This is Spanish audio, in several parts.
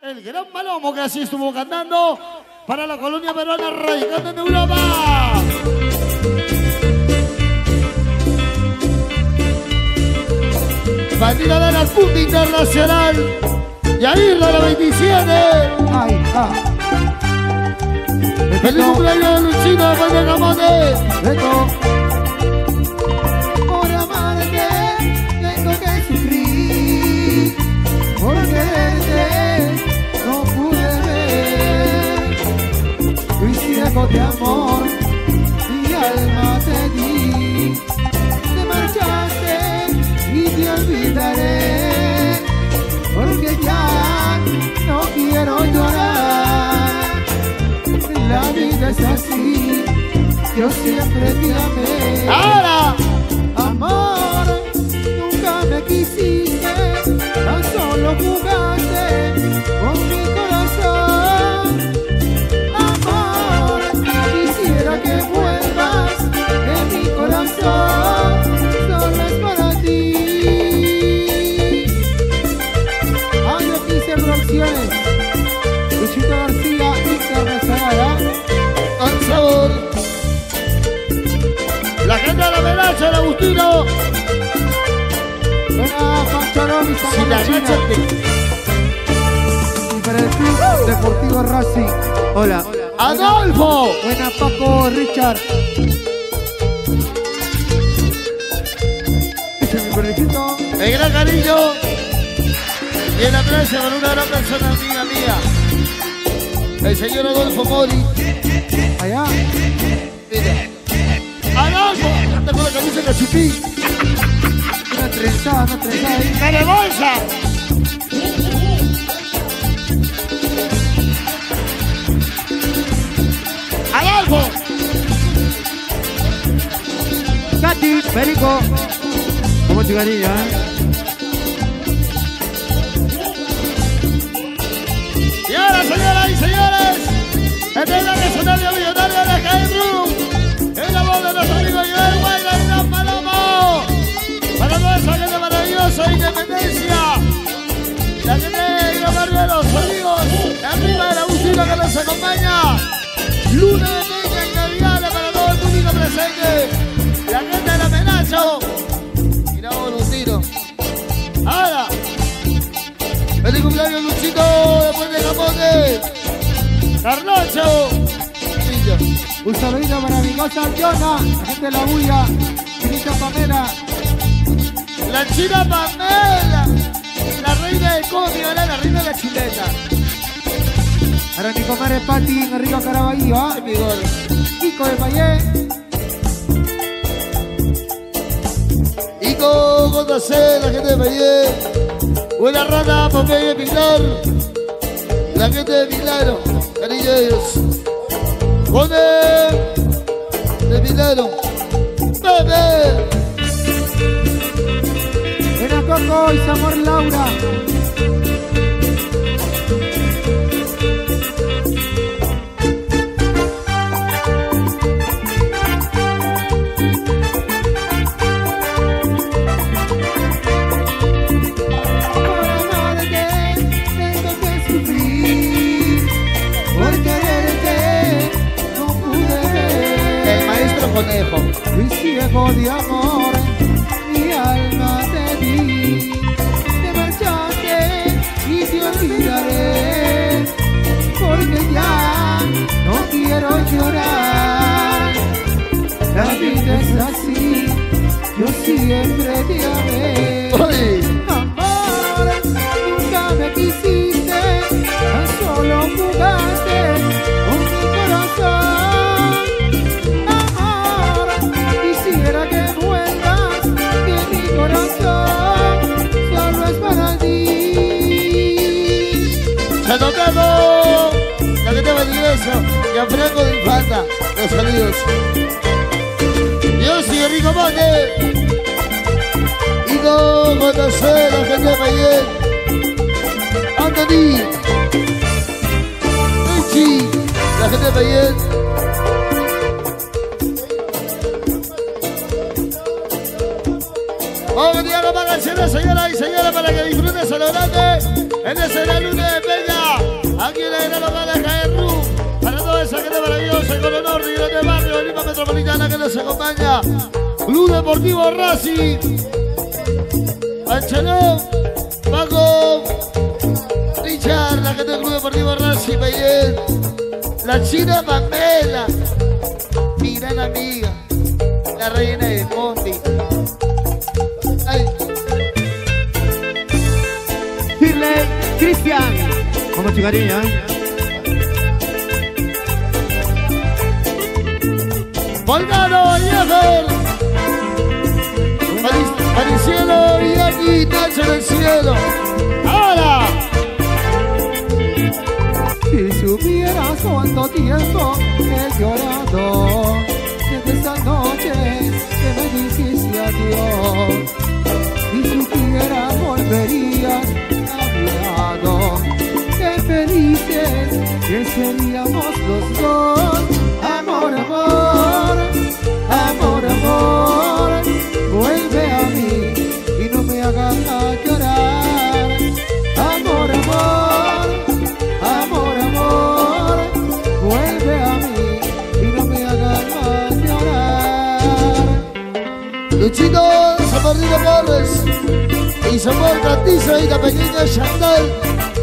El gran Palomo que así estuvo cantando para la colonia peruana radicando en Europa. Bandera de la punta internacional. Y ahí la 27. Ay, ah. Feliz cumpleaños de Luchino después de Camote. Vida es así, yo siempre te amé. Ahora. Amor, nunca me quisiste, tan solo jugaste con mi corazón. Amor, quisiera que vuelvas, que mi corazón solo es para ti. Año 15 producciones, La la Melacha, el Agustino. Buena Pancharón y la. Y para el Club Deportivo Racing. Hola. Adolfo. Buena Paco Richard. Mi perrito. El gran cariño. Y el aprecio con una gran persona amiga mía. El señor Adolfo Mori. Allá. Anda con la camisa de chupí. Una trenzada, una trenzada ahí. ¡Cara de bolsa! ¡Adolfo! Katy, Perico. Como cariño, ¿eh? Y ahora, señoras y señores, es el Luna de Peña y Navidades para todo el público presente. La gente de la Menacho. Mira vos, Lutino. Ahora. ¡Feliz cumpleaños, Luchito! ¡Después de Capote! ¡Carlocho! Un saludito para mi cosa Jonah, la gente de la bulla. Finita Pamela. La china Pamela, la reina del cómic, la reina de la chuleta. Para mi comadre Pati, Enrico Caraballo, ¿ah? Ay, mi gordo. Kiko de Payé. Con José, la gente de Valle. Buena rana, Pompeya y Pilar. La gente de Milano, cariño de ellos. Con el de Milano. ¡Bebé! Buena Coco y Samor Laura. Conejo. Fui ciego de amor, mi alma te di. Te marchaste y te olvidaré, porque ya no quiero llorar. La vida es así, yo siempre te amé. Se tocado la gente de iglesia y a Franco de Infanta. Los saludos. Dios y Rico Monte. Y con José, la gente de Mayén. Anthony. Richie, la gente de Mayén. Vamos a venir a la canciones, señoras y señores, para que disfruten celebrando en ese lunes de Peña. Esa gente maravillosa con honor de Grande Barrio, Lima Metropolitana que nos acompaña. Club Deportivo Racing. Panchalón, Paco, Richard, la gente del Club Deportivo Racing, Bayet. La China Pamela, mi gran amiga, la reina de. Ay, Shirley, Cristian. Como chicarilla, ¿eh? Volgado, Jeffer. Mari- Maricielo y aquí, Nacho en el cielo. Seríamos los dos. Amor, amor, amor, amor, vuelve a mí y no me hagas llorar. Amor, amor, amor, amor, vuelve a mí y no me hagas llorar. Luchito, Zamorrito Porres. Y Samuel Cantizo y la pequeña Chantal.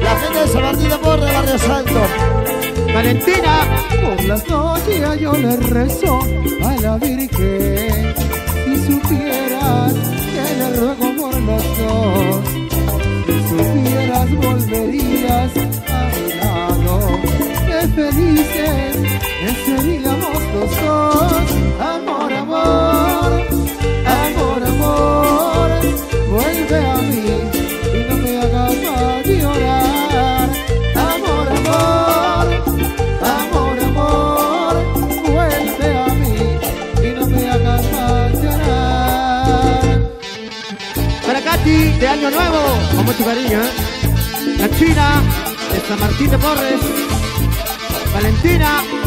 La gente de San Martín de Barrio Santo. Valentina, por las noches yo le rezo a la Virgen. Si supieras que le ruego por los dos, si supieras volverías a mi lado. Qué felices seríamos los dos. Amor, amor, Año Nuevo, con mucho cariño, ¿eh? La China, de San Martín de Porres. Valentina.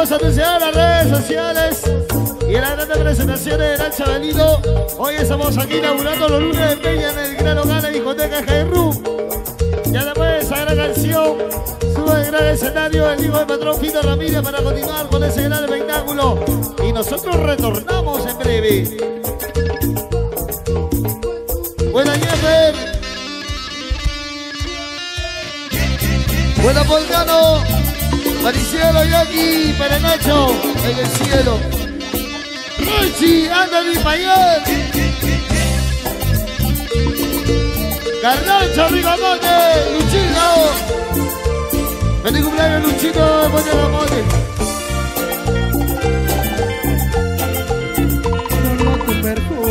En las redes sociales y en las grandes presentaciones del Chavalito, hoy estamos aquí inaugurando los lunes de Peña en el Gran Hogar de Discoteca Jairú. Y además de esa gran canción, sube al gran escenario el hijo del patrón Fito Ramírez para continuar con ese gran espectáculo. Y nosotros retornamos en breve. Buenas Jeffer. Buenas Volcano. Maricielo y aquí para Nacho en el cielo. Richie, Anthony Payet. Carnacho, Rigamonte, Luchino. Feliz cumpleaños, Luchino, de Rigamonte. Solo tu perfume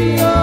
otra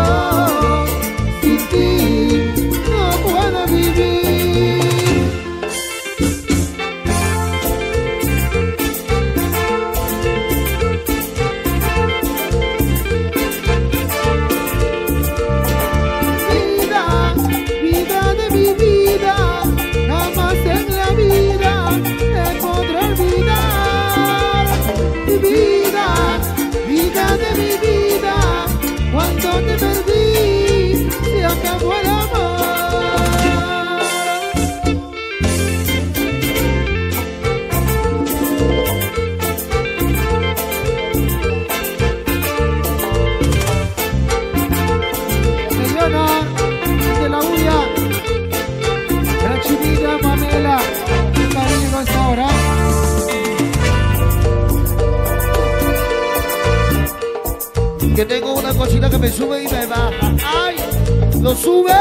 sube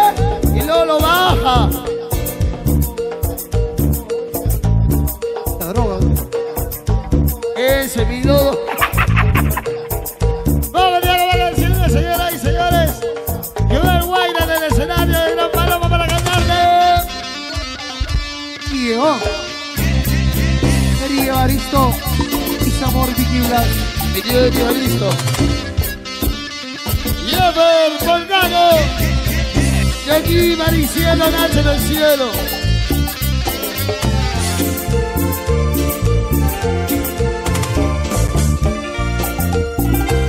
y luego lo baja. La droga. Ese video. Vamos, Diego, vamos, señores, señoras y señores. Lleva el Guaira en el escenario de Gran Paloma para cantarle. Diego. Querido Aristo. Mis amor Vicky Blas. Mi tío tío, listo. Yever Volcano. Y Maricielo Nacho en el cielo.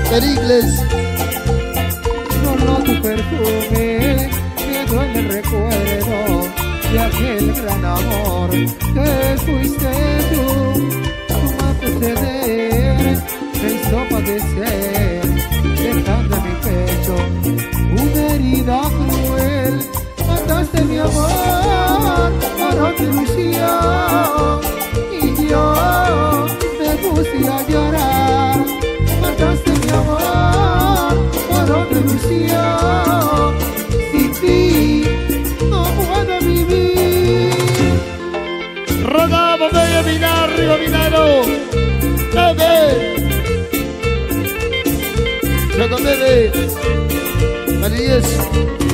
Pericles. Solo tu perfume me duele el recuerdo de aquel gran amor que fuiste tú. Tu proceder me hizo padecer, dejando en mi pecho una herida cruel. Mataste mi amor por otra ilusión y yo me puse a llorar. Mataste mi amor por otra ilusión. Sin ti no puedo vivir. Rodamos medio minar, Río. Chaco Bebe. Elias.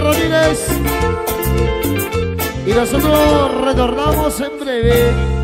Rodríguez. Y nosotros retornamos en breve.